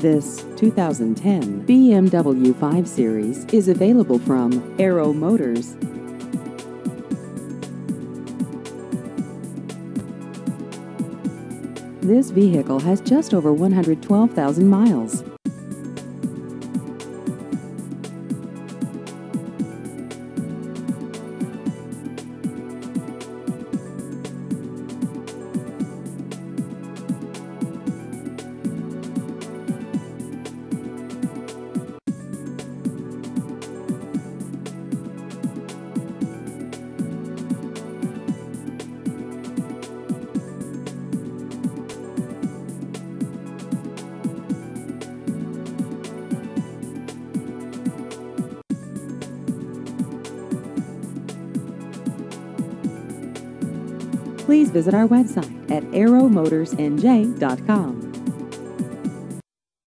This 2010 BMW 5 Series is available from Arrow Motors. This vehicle has just over 112,000 miles. Please visit our website at arrowmotorsnj.com.